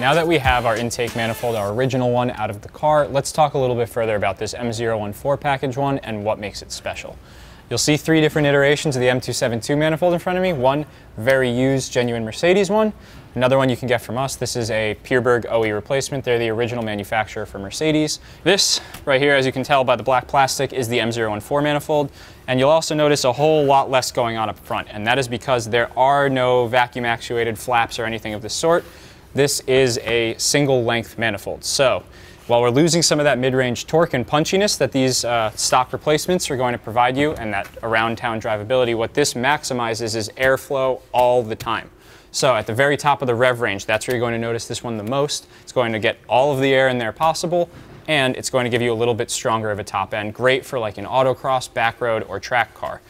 now that we have our intake manifold, our original one, out of the car, let's talk a little bit further about this M014 package one and what makes it special. You'll see three different iterations of the M272 manifold in front of me. One, very used, genuine Mercedes one. Another one you can get from us. This is a Pierburg OE replacement. They're the original manufacturer for Mercedes. This right here, as you can tell by the black plastic, is the M014 manifold. And you'll also notice a whole lot less going on up front. And that is because there are no vacuum actuated flaps or anything of the sort. This is a single length manifold. So while we're losing some of that mid-range torque and punchiness that these uh, stock replacements are going to provide you and that around town drivability, what this maximizes is airflow all the time. So at the very top of the rev range, that's where you're going to notice this one the most. It's going to get all of the air in there possible, and it's going to give you a little bit stronger of a top end. Great for like an autocross, back road, or track car.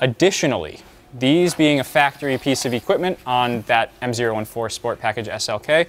Additionally, these being a factory piece of equipment on that M014 Sport Package SLK,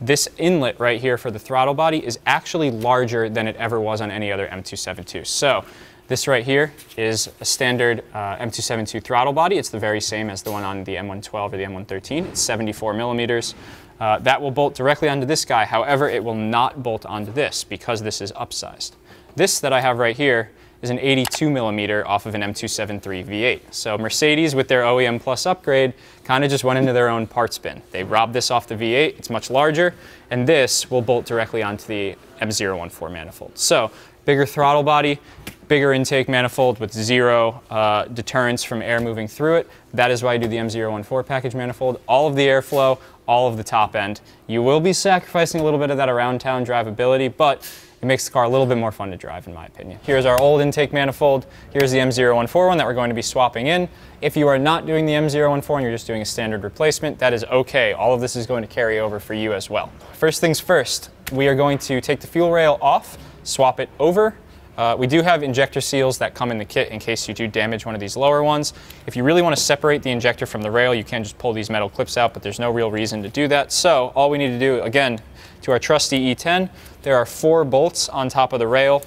this inlet right here for the throttle body is actually larger than it ever was on any other M272. So this right here is a standard uh, M272 throttle body. It's the very same as the one on the M112 or the M113. It's 74 millimeters. Uh, that will bolt directly onto this guy. However, it will not bolt onto this because this is upsized. This that I have right here is an 82 millimeter off of an M273 V8. So Mercedes with their OEM Plus upgrade kind of just went into their own parts bin. They robbed this off the V8, it's much larger, and this will bolt directly onto the M014 manifold. So bigger throttle body, bigger intake manifold with zero uh, deterrence from air moving through it. That is why I do the M014 package manifold. All of the airflow, all of the top end. You will be sacrificing a little bit of that around town drivability, but it makes the car a little bit more fun to drive in my opinion. Here's our old intake manifold. Here's the M014 one that we're going to be swapping in. If you are not doing the M014 and you're just doing a standard replacement, that is okay. All of this is going to carry over for you as well. First things first, we are going to take the fuel rail off, swap it over, uh, we do have injector seals that come in the kit in case you do damage one of these lower ones. If you really want to separate the injector from the rail, you can just pull these metal clips out, but there's no real reason to do that. So all we need to do, again, to our trusty E10, there are four bolts on top of the rail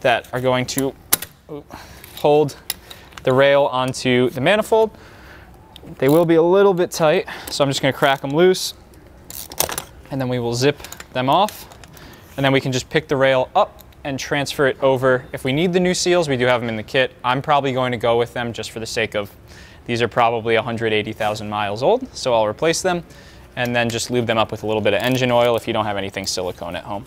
that are going to hold the rail onto the manifold. They will be a little bit tight, so I'm just going to crack them loose, and then we will zip them off, and then we can just pick the rail up and transfer it over. If we need the new seals, we do have them in the kit. I'm probably going to go with them just for the sake of, these are probably 180,000 miles old, so I'll replace them and then just lube them up with a little bit of engine oil if you don't have anything silicone at home.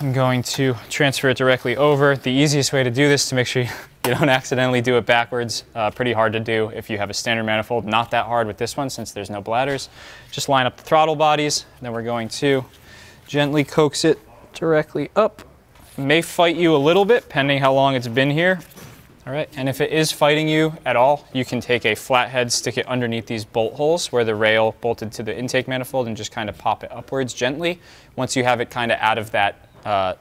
I'm going to transfer it directly over. The easiest way to do this to make sure you don't accidentally do it backwards, uh, pretty hard to do if you have a standard manifold, not that hard with this one since there's no bladders. Just line up the throttle bodies, then we're going to gently coax it directly up may fight you a little bit, pending how long it's been here. All right, and if it is fighting you at all, you can take a flathead, stick it underneath these bolt holes where the rail bolted to the intake manifold and just kind of pop it upwards gently. Once you have it kind of out of that uh,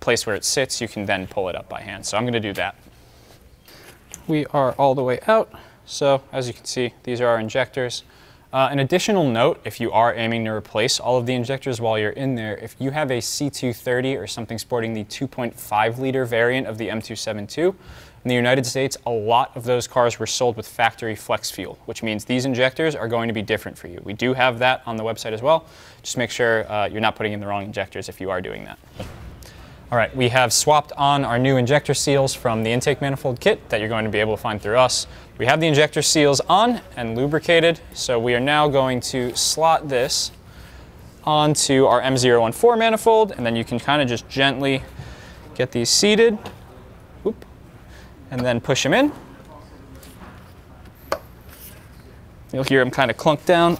place where it sits, you can then pull it up by hand. So I'm gonna do that. We are all the way out. So as you can see, these are our injectors. Uh, an additional note, if you are aiming to replace all of the injectors while you're in there, if you have a C230 or something sporting the 2.5 liter variant of the M272, in the United States, a lot of those cars were sold with factory flex fuel, which means these injectors are going to be different for you. We do have that on the website as well. Just make sure uh, you're not putting in the wrong injectors if you are doing that. All right, we have swapped on our new injector seals from the intake manifold kit that you're going to be able to find through us. We have the injector seals on and lubricated, so we are now going to slot this onto our M014 manifold, and then you can kind of just gently get these seated, Oop. and then push them in. You'll hear them kind of clunk down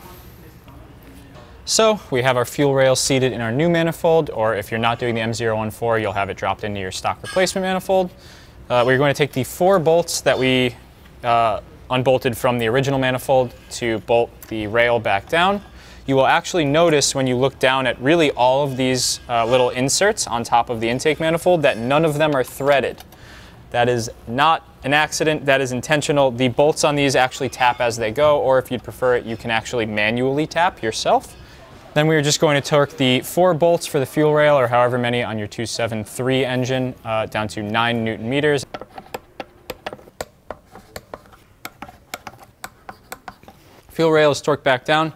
so we have our fuel rail seated in our new manifold, or if you're not doing the M014, you'll have it dropped into your stock replacement manifold. Uh, we're going to take the four bolts that we uh, unbolted from the original manifold to bolt the rail back down. You will actually notice when you look down at really all of these uh, little inserts on top of the intake manifold that none of them are threaded. That is not an accident, that is intentional. The bolts on these actually tap as they go, or if you'd prefer it, you can actually manually tap yourself. Then we are just going to torque the four bolts for the fuel rail or however many on your 273 engine uh, down to 9 newton meters. Fuel rail is torqued back down.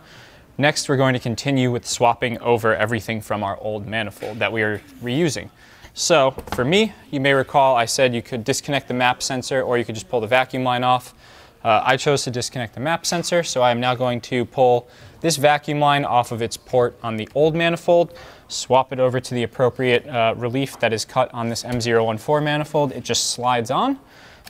Next, we're going to continue with swapping over everything from our old manifold that we are reusing. So for me, you may recall I said you could disconnect the map sensor or you could just pull the vacuum line off. Uh, I chose to disconnect the map sensor, so I am now going to pull this vacuum line off of its port on the old manifold, swap it over to the appropriate uh, relief that is cut on this M014 manifold. It just slides on.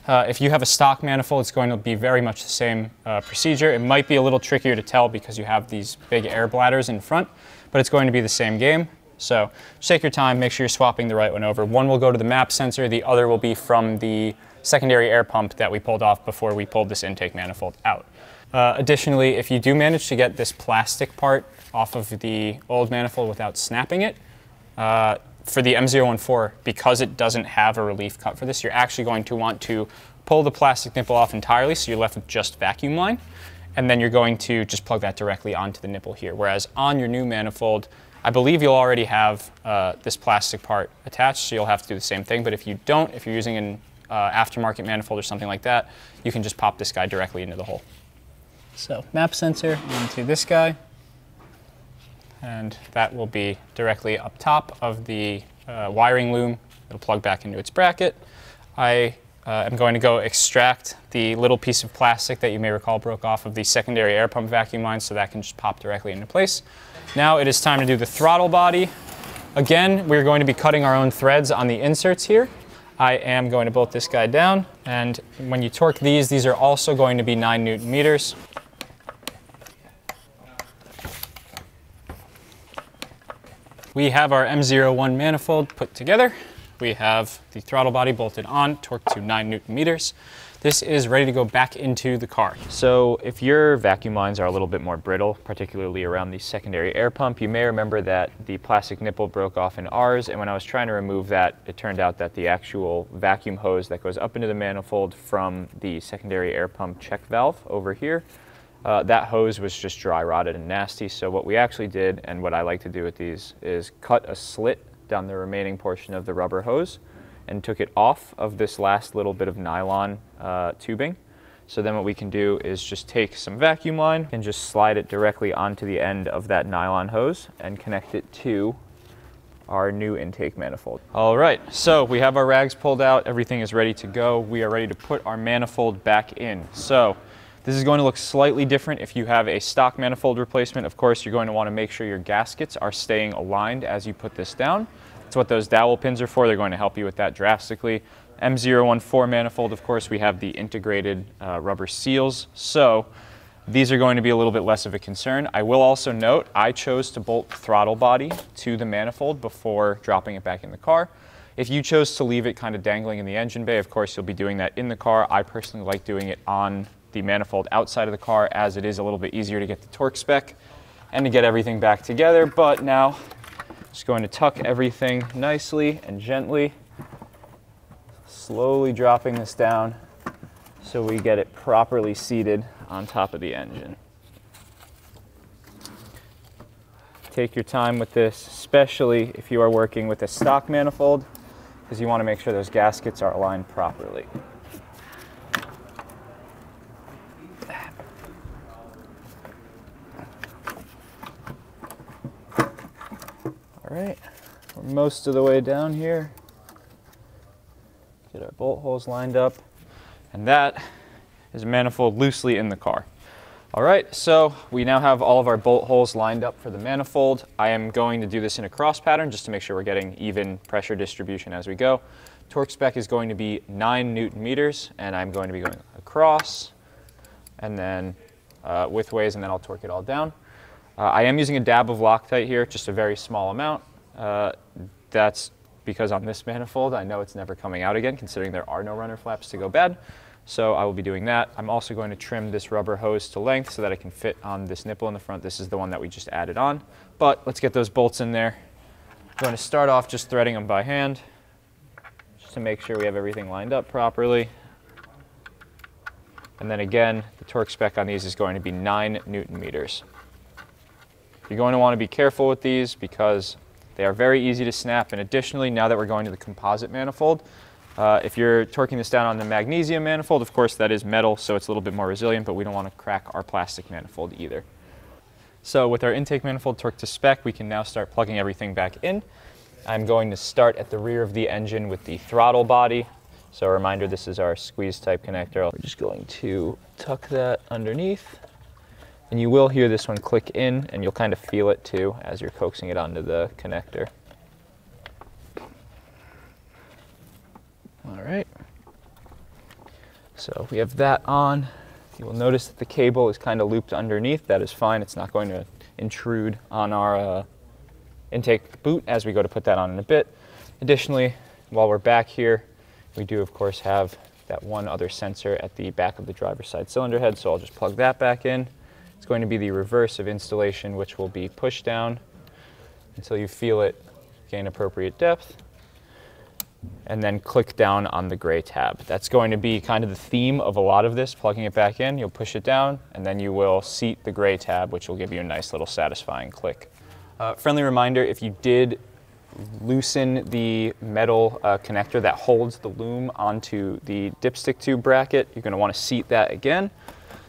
Uh, if you have a stock manifold, it's going to be very much the same uh, procedure. It might be a little trickier to tell because you have these big air bladders in front, but it's going to be the same game. So just take your time, make sure you're swapping the right one over. One will go to the map sensor, the other will be from the secondary air pump that we pulled off before we pulled this intake manifold out. Uh, additionally, if you do manage to get this plastic part off of the old manifold without snapping it, uh, for the M014, because it doesn't have a relief cut for this, you're actually going to want to pull the plastic nipple off entirely so you're left with just vacuum line. And then you're going to just plug that directly onto the nipple here. Whereas on your new manifold, I believe you'll already have uh, this plastic part attached, so you'll have to do the same thing. But if you don't, if you're using an uh, aftermarket manifold or something like that, you can just pop this guy directly into the hole. So map sensor into this guy, and that will be directly up top of the uh, wiring loom. It'll plug back into its bracket. I uh, am going to go extract the little piece of plastic that you may recall broke off of the secondary air pump vacuum line so that can just pop directly into place. Now it is time to do the throttle body. Again, we're going to be cutting our own threads on the inserts here. I am going to bolt this guy down and when you torque these, these are also going to be 9 newton meters. We have our M014 manifold put together. We have the throttle body bolted on, torqued to 9 newton meters. This is ready to go back into the car. So if your vacuum lines are a little bit more brittle, particularly around the secondary air pump, you may remember that the plastic nipple broke off in ours, and when I was trying to remove that, it turned out that the actual vacuum hose that goes up into the manifold from the secondary air pump check valve over here uh, that hose was just dry rotted and nasty. So what we actually did, and what I like to do with these, is cut a slit down the remaining portion of the rubber hose and took it off of this last little bit of nylon uh, tubing. So then what we can do is just take some vacuum line and just slide it directly onto the end of that nylon hose and connect it to our new intake manifold. All right, so we have our rags pulled out. Everything is ready to go. We are ready to put our manifold back in. So this is going to look slightly different if you have a stock manifold replacement. Of course, you're going to want to make sure your gaskets are staying aligned as you put this down. That's what those dowel pins are for. They're going to help you with that drastically. M014 manifold, of course, we have the integrated uh, rubber seals. So these are going to be a little bit less of a concern. I will also note I chose to bolt the throttle body to the manifold before dropping it back in the car. If you chose to leave it kind of dangling in the engine bay, of course, you'll be doing that in the car. I personally like doing it on the manifold outside of the car as it is a little bit easier to get the torque spec and to get everything back together. But now just going to tuck everything nicely and gently, slowly dropping this down so we get it properly seated on top of the engine. Take your time with this, especially if you are working with a stock manifold, because you want to make sure those gaskets are aligned properly. right, we're most of the way down here. Get our bolt holes lined up. And that is a manifold loosely in the car. All right, so we now have all of our bolt holes lined up for the manifold. I am going to do this in a cross pattern just to make sure we're getting even pressure distribution as we go. Torque spec is going to be 9 newton meters, and I'm going to be going across and then uh, widthways, and then I'll torque it all down. Uh, I am using a dab of Loctite here, just a very small amount. Uh, that's because on this manifold, I know it's never coming out again, considering there are no runner flaps to go bad. So I will be doing that. I'm also going to trim this rubber hose to length so that it can fit on this nipple in the front. This is the one that we just added on. But let's get those bolts in there. I'm going to start off just threading them by hand, just to make sure we have everything lined up properly. And then again, the torque spec on these is going to be 9 newton meters. You're going to want to be careful with these because they are very easy to snap. And additionally, now that we're going to the composite manifold, uh, if you're torquing this down on the magnesium manifold, of course that is metal, so it's a little bit more resilient, but we don't want to crack our plastic manifold either. So with our intake manifold torqued to spec, we can now start plugging everything back in. I'm going to start at the rear of the engine with the throttle body. So a reminder, this is our squeeze type connector. We're just going to tuck that underneath. And you will hear this one click in and you'll kind of feel it too as you're coaxing it onto the connector. All right. So we have that on. You will notice that the cable is kind of looped underneath. That is fine. It's not going to intrude on our uh, intake boot as we go to put that on in a bit. Additionally, while we're back here, we do of course have that one other sensor at the back of the driver's side cylinder head. So I'll just plug that back in. It's going to be the reverse of installation, which will be push down until you feel it gain appropriate depth and then click down on the gray tab. That's going to be kind of the theme of a lot of this, plugging it back in, you'll push it down, and then you will seat the gray tab, which will give you a nice little satisfying click. Uh, friendly reminder, if you did loosen the metal uh, connector that holds the loom onto the dipstick tube bracket, you're gonna wanna seat that again.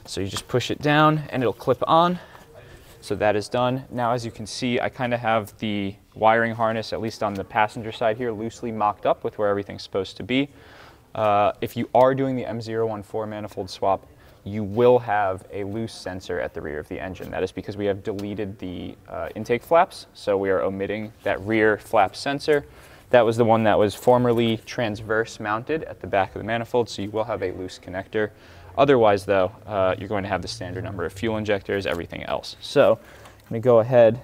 So you just push it down and it'll clip on. So that is done. Now, as you can see, I kind of have the wiring harness, at least on the passenger side here, loosely mocked up with where everything's supposed to be. Uh, if you are doing the M014 manifold swap, you will have a loose sensor at the rear of the engine. That is because we have deleted the uh, intake flaps, so we are omitting that rear flap sensor. That was the one that was formerly transverse mounted at the back of the manifold, so you will have a loose connector. Otherwise though, uh, you're going to have the standard number of fuel injectors, everything else. So I'm gonna go ahead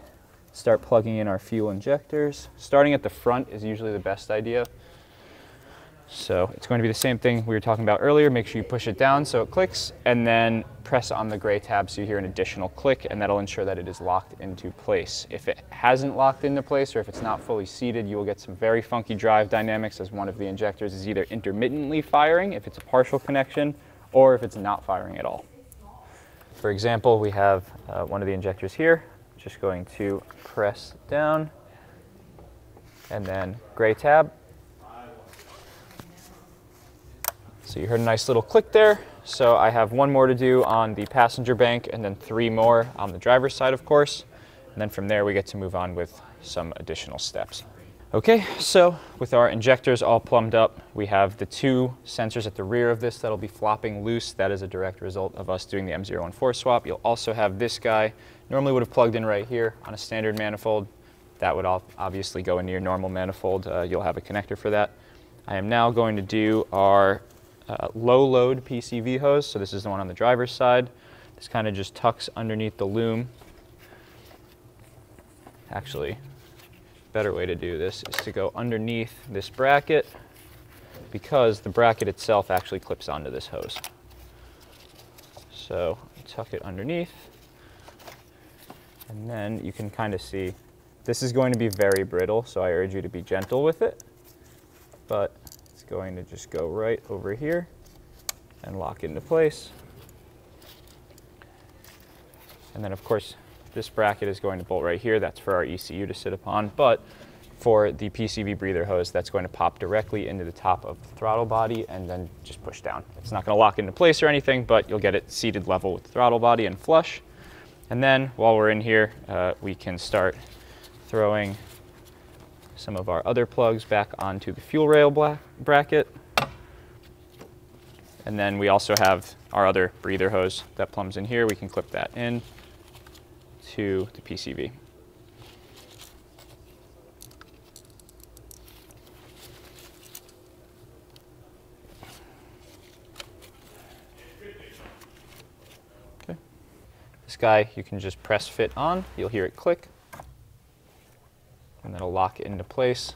start plugging in our fuel injectors. Starting at the front is usually the best idea. So it's going to be the same thing we were talking about earlier. Make sure you push it down so it clicks and then press on the gray tab so you hear an additional click and that'll ensure that it is locked into place. If it hasn't locked into place or if it's not fully seated, you will get some very funky drive dynamics as one of the injectors is either intermittently firing if it's a partial connection or if it's not firing at all. For example, we have uh, one of the injectors here just going to press down and then gray tab. So you heard a nice little click there. So I have one more to do on the passenger bank and then three more on the driver's side, of course. And then from there, we get to move on with some additional steps. Okay, so with our injectors all plumbed up, we have the two sensors at the rear of this that'll be flopping loose. That is a direct result of us doing the M014 swap. You'll also have this guy, normally would have plugged in right here on a standard manifold. That would obviously go into your normal manifold. Uh, you'll have a connector for that. I am now going to do our uh, low load PCV hose. So this is the one on the driver's side. This kind of just tucks underneath the loom. Actually, better way to do this is to go underneath this bracket because the bracket itself actually clips onto this hose. So tuck it underneath. And then you can kind of see this is going to be very brittle so I urge you to be gentle with it. But it's going to just go right over here and lock into place. And then of course this bracket is going to bolt right here. That's for our ECU to sit upon. But for the PCV breather hose, that's going to pop directly into the top of the throttle body and then just push down. It's not going to lock into place or anything, but you'll get it seated level with the throttle body and flush. And then while we're in here, uh, we can start throwing some of our other plugs back onto the fuel rail bracket. And then we also have our other breather hose that plumbs in here. We can clip that in to the PCV. Okay. This guy you can just press fit on, you'll hear it click, and that'll lock it into place.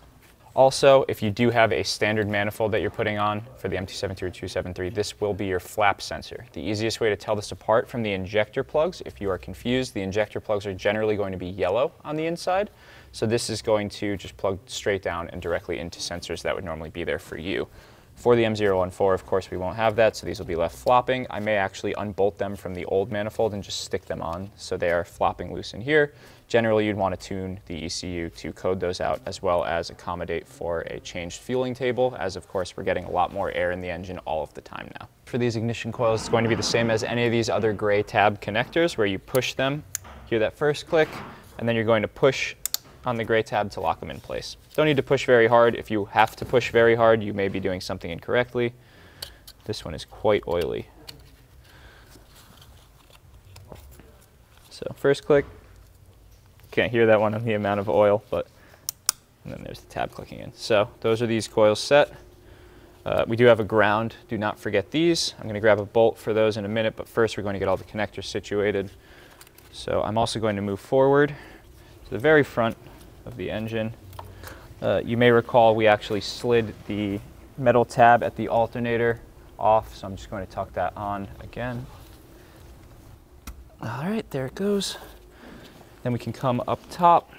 Also, if you do have a standard manifold that you're putting on for the M273 or 273, this will be your flap sensor. The easiest way to tell this apart from the injector plugs, if you are confused, the injector plugs are generally going to be yellow on the inside. So this is going to just plug straight down and directly into sensors that would normally be there for you. For the M014, of course, we won't have that, so these will be left flopping. I may actually unbolt them from the old manifold and just stick them on so they are flopping loose in here. Generally, you'd want to tune the ECU to code those out as well as accommodate for a changed fueling table, as of course we're getting a lot more air in the engine all of the time now. For these ignition coils, it's going to be the same as any of these other gray tab connectors where you push them Hear that first click, and then you're going to push on the gray tab to lock them in place. Don't need to push very hard. If you have to push very hard, you may be doing something incorrectly. This one is quite oily. So first click, can't hear that one on the amount of oil, but and then there's the tab clicking in. So those are these coils set. Uh, we do have a ground. Do not forget these. I'm going to grab a bolt for those in a minute, but first we're going to get all the connectors situated. So I'm also going to move forward to the very front of the engine. Uh, you may recall we actually slid the metal tab at the alternator off, so I'm just going to tuck that on again. All right, there it goes. Then we can come up top.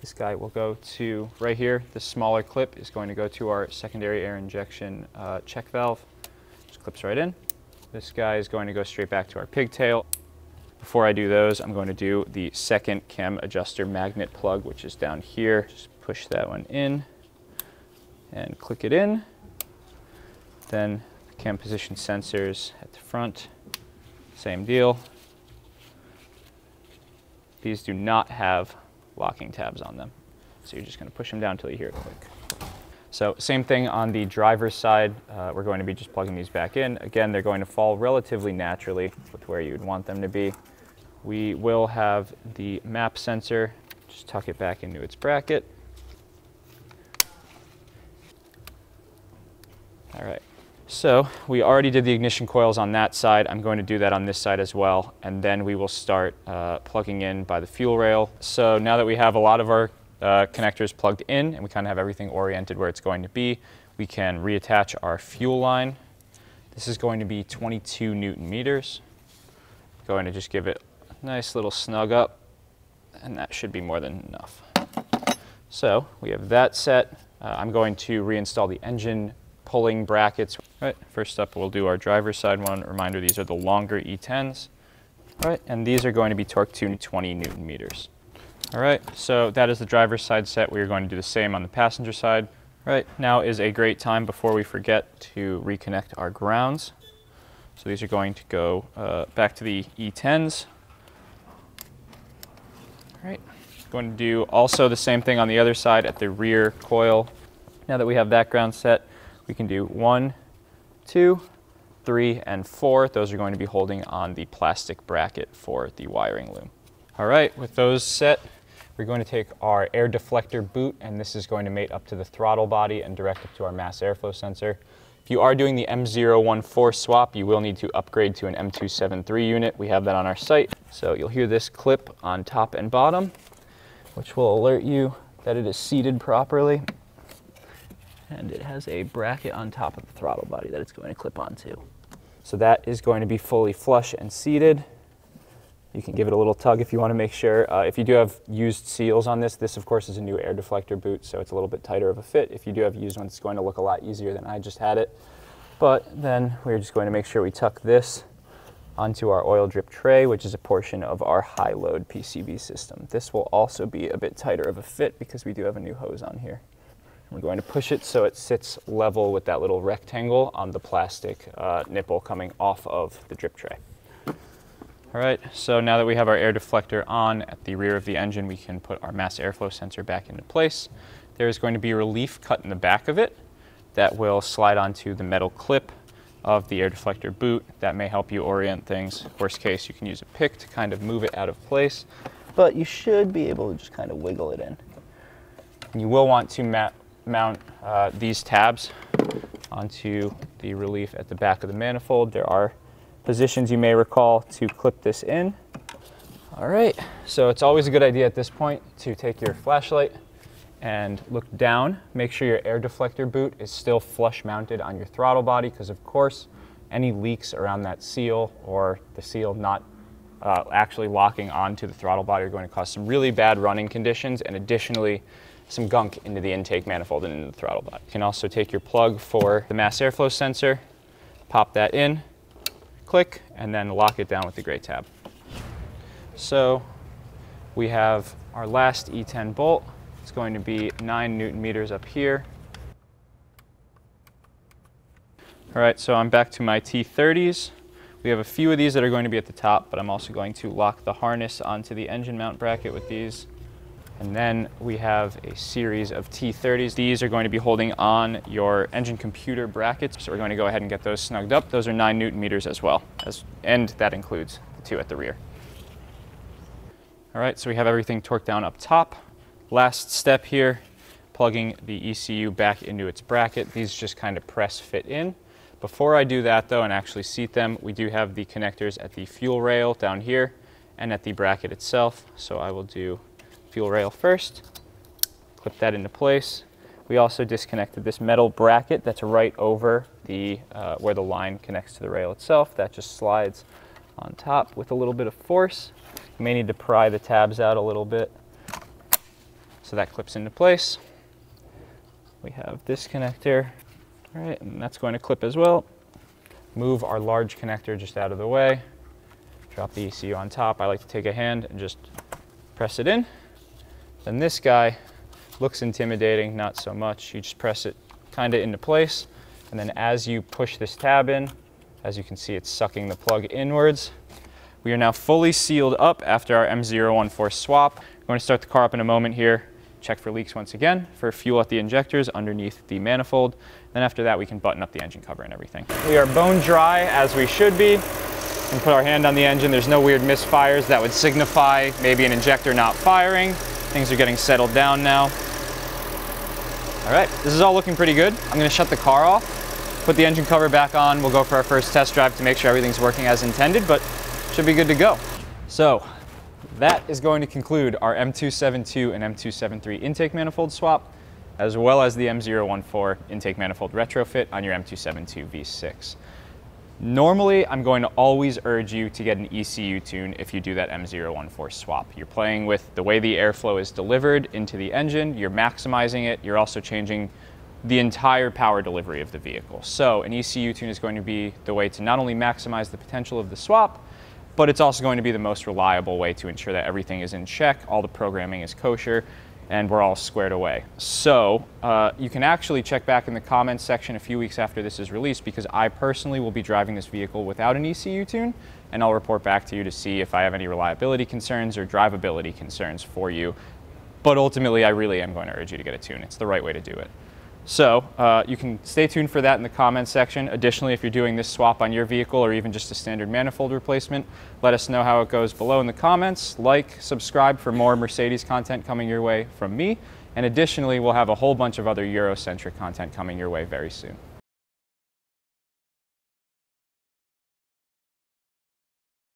This guy will go to right here. The smaller clip is going to go to our secondary air injection uh, check valve. Just clips right in. This guy is going to go straight back to our pigtail. Before I do those, I'm going to do the second cam adjuster magnet plug, which is down here. Just push that one in and click it in. Then the cam position sensors at the front, same deal. These do not have locking tabs on them. So you're just going to push them down until you hear it click. So same thing on the driver's side. Uh, we're going to be just plugging these back in. Again, they're going to fall relatively naturally with where you'd want them to be. We will have the map sensor, just tuck it back into its bracket. All right, so we already did the ignition coils on that side. I'm going to do that on this side as well, and then we will start uh, plugging in by the fuel rail. So now that we have a lot of our uh, connectors plugged in and we kind of have everything oriented where it's going to be, we can reattach our fuel line. This is going to be 22 newton meters. Going to just give it a Nice little snug up, and that should be more than enough. So we have that set. Uh, I'm going to reinstall the engine pulling brackets. All right, first up we'll do our driver's side one. Reminder, these are the longer E10s. All right, and these are going to be torqued to 20 newton meters. All right, so that is the driver's side set. We are going to do the same on the passenger side. All right, now is a great time before we forget to reconnect our grounds. So these are going to go uh, back to the E10s. All right, going to do also the same thing on the other side at the rear coil. Now that we have that ground set, we can do one, two, three, and four. Those are going to be holding on the plastic bracket for the wiring loom. All right, with those set, we're going to take our air deflector boot, and this is going to mate up to the throttle body and direct it to our mass airflow sensor. If you are doing the M014 swap, you will need to upgrade to an M273 unit. We have that on our site. So you'll hear this clip on top and bottom, which will alert you that it is seated properly. And it has a bracket on top of the throttle body that it's going to clip onto. So that is going to be fully flush and seated. You can give it a little tug if you want to make sure. Uh, if you do have used seals on this, this of course is a new air deflector boot, so it's a little bit tighter of a fit. If you do have used ones, it's going to look a lot easier than I just had it. But then we're just going to make sure we tuck this onto our oil drip tray, which is a portion of our high load PCV system. This will also be a bit tighter of a fit because we do have a new hose on here. We're going to push it so it sits level with that little rectangle on the plastic uh, nipple coming off of the drip tray. All right, so now that we have our air deflector on at the rear of the engine, we can put our mass airflow sensor back into place. There's going to be a relief cut in the back of it that will slide onto the metal clip of the air deflector boot. That may help you orient things. Worst case, you can use a pick to kind of move it out of place, but you should be able to just kind of wiggle it in. And you will want to mount uh, these tabs onto the relief at the back of the manifold. There are positions you may recall to clip this in. All right, so it's always a good idea at this point to take your flashlight and look down. Make sure your air deflector boot is still flush mounted on your throttle body because of course any leaks around that seal or the seal not uh, actually locking onto the throttle body are going to cause some really bad running conditions and additionally some gunk into the intake manifold and into the throttle body. You can also take your plug for the mass airflow sensor, pop that in, click, and then lock it down with the gray tab. So we have our last E10 bolt. It's going to be 9 newton meters up here. All right, so I'm back to my T30s. We have a few of these that are going to be at the top, but I'm also going to lock the harness onto the engine mount bracket with these. And then we have a series of T30s. These are going to be holding on your engine computer brackets. So we're going to go ahead and get those snugged up. Those are nine Newton meters as well, as, and that includes the two at the rear. All right, so we have everything torqued down up top. Last step here, plugging the ECU back into its bracket. These just kind of press fit in. Before I do that though and actually seat them, we do have the connectors at the fuel rail down here and at the bracket itself. So I will do fuel rail first, clip that into place. We also disconnected this metal bracket that's right over the uh, where the line connects to the rail itself. That just slides on top with a little bit of force. You may need to pry the tabs out a little bit. So that clips into place. We have this connector all right, and that's going to clip as well. Move our large connector just out of the way. Drop the ECU on top. I like to take a hand and just press it in. Then this guy looks intimidating, not so much. You just press it kind of into place. And then as you push this tab in, as you can see, it's sucking the plug inwards. We are now fully sealed up after our M014 swap. We're going to start the car up in a moment here check for leaks once again, for fuel at the injectors underneath the manifold. Then after that, we can button up the engine cover and everything. We are bone dry as we should be. And put our hand on the engine. There's no weird misfires that would signify maybe an injector not firing. Things are getting settled down now. All right, this is all looking pretty good. I'm gonna shut the car off, put the engine cover back on. We'll go for our first test drive to make sure everything's working as intended, but should be good to go. So that is going to conclude our M272 and M273 intake manifold swap, as well as the M014 intake manifold retrofit on your M272 V6. Normally, I'm going to always urge you to get an ECU tune if you do that M014 swap. You're playing with the way the airflow is delivered into the engine, you're maximizing it, you're also changing the entire power delivery of the vehicle. So an ECU tune is going to be the way to not only maximize the potential of the swap, but it's also going to be the most reliable way to ensure that everything is in check, all the programming is kosher, and we're all squared away. So uh, you can actually check back in the comments section a few weeks after this is released because I personally will be driving this vehicle without an ECU tune, and I'll report back to you to see if I have any reliability concerns or drivability concerns for you. But ultimately, I really am going to urge you to get a tune. It's the right way to do it. So uh, you can stay tuned for that in the comments section. Additionally, if you're doing this swap on your vehicle or even just a standard manifold replacement, let us know how it goes below in the comments. Like, subscribe for more Mercedes content coming your way from me. And additionally, we'll have a whole bunch of other Eurocentric content coming your way very soon.